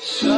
So